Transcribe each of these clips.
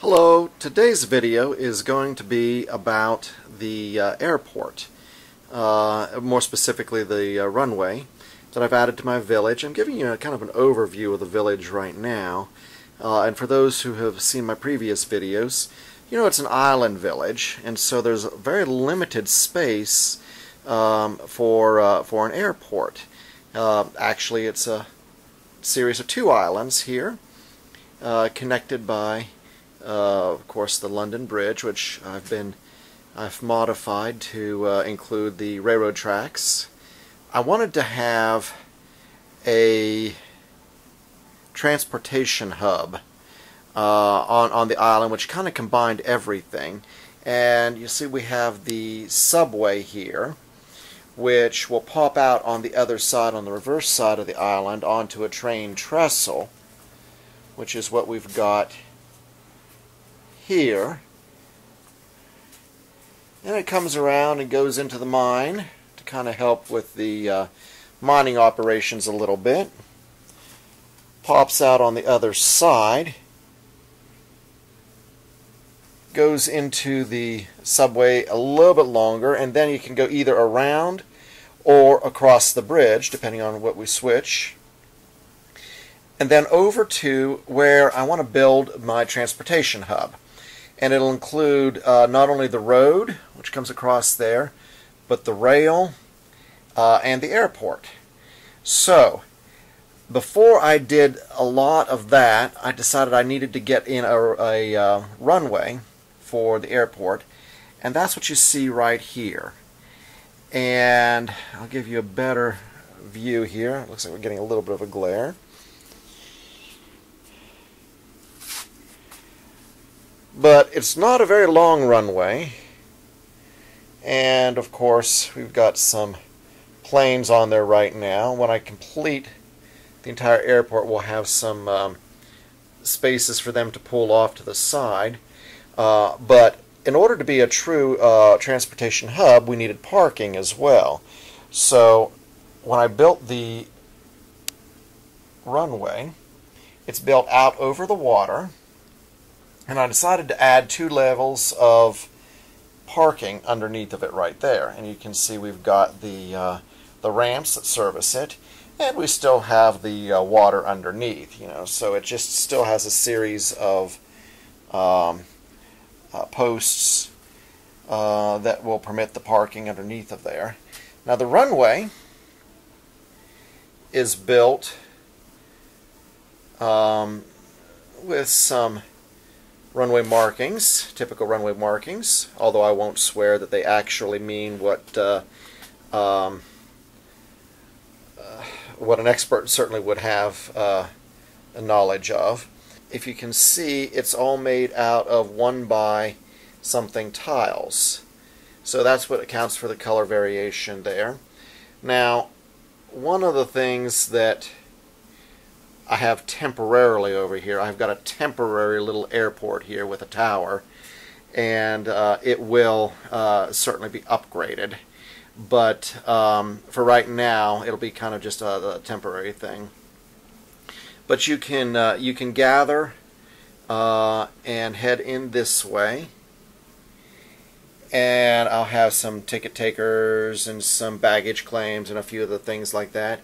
Hello, today's video is going to be about the uh, airport, uh, more specifically the uh, runway that I've added to my village. I'm giving you a, kind of an overview of the village right now, uh, and for those who have seen my previous videos, you know it's an island village, and so there's very limited space um, for, uh, for an airport. Uh, actually, it's a series of two islands here, connected by uh, of course, the London Bridge, which I've been I've modified to uh, include the railroad tracks. I wanted to have a transportation hub uh, on on the island, which kind of combined everything. And you see, we have the subway here, which will pop out on the other side, on the reverse side of the island, onto a train trestle, which is what we've got here. And it comes around and goes into the mine to kind of help with the uh, mining operations a little bit. Pops out on the other side. Goes into the subway a little bit longer and then you can go either around or across the bridge depending on what we switch and then over to where I want to build my transportation hub and it'll include uh, not only the road, which comes across there, but the rail uh, and the airport. So, before I did a lot of that, I decided I needed to get in a, a uh, runway for the airport, and that's what you see right here. And I'll give you a better view here. It looks like we're getting a little bit of a glare. But it's not a very long runway. And of course, we've got some planes on there right now. When I complete the entire airport, we'll have some um, spaces for them to pull off to the side. Uh, but in order to be a true uh, transportation hub, we needed parking as well. So when I built the runway, it's built out over the water and I decided to add two levels of parking underneath of it right there. And you can see we've got the, uh, the ramps that service it, and we still have the uh, water underneath, you know, so it just still has a series of um, uh, posts uh, that will permit the parking underneath of there. Now the runway is built um, with some runway markings, typical runway markings, although I won't swear that they actually mean what uh, um, uh, what an expert certainly would have uh, a knowledge of. If you can see, it's all made out of one by something tiles. So that's what accounts for the color variation there. Now, one of the things that I have temporarily over here. I've got a temporary little airport here with a tower, and uh, it will uh, certainly be upgraded. But um, for right now, it'll be kind of just a, a temporary thing. But you can uh, you can gather uh, and head in this way, and I'll have some ticket takers and some baggage claims and a few of the things like that.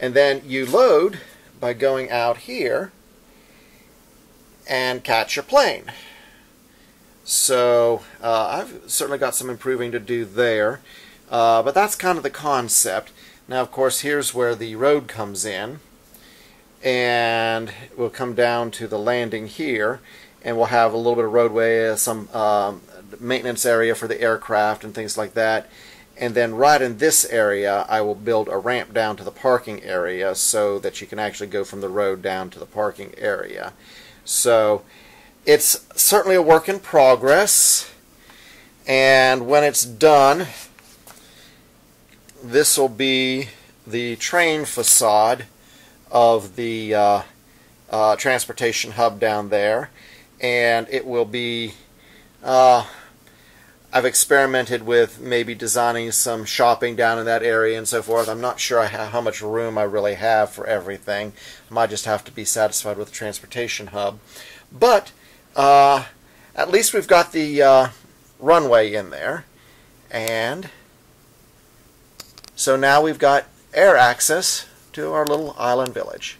And then you load by going out here and catch your plane. So uh, I've certainly got some improving to do there, uh, but that's kind of the concept. Now, of course, here's where the road comes in, and we'll come down to the landing here, and we'll have a little bit of roadway, some um, maintenance area for the aircraft and things like that and then right in this area I will build a ramp down to the parking area so that you can actually go from the road down to the parking area. So it's certainly a work in progress and when it's done this will be the train facade of the uh, uh, transportation hub down there and it will be uh, I've experimented with maybe designing some shopping down in that area and so forth. I'm not sure how much room I really have for everything. I might just have to be satisfied with the transportation hub. But uh, at least we've got the uh, runway in there. And so now we've got air access to our little island village.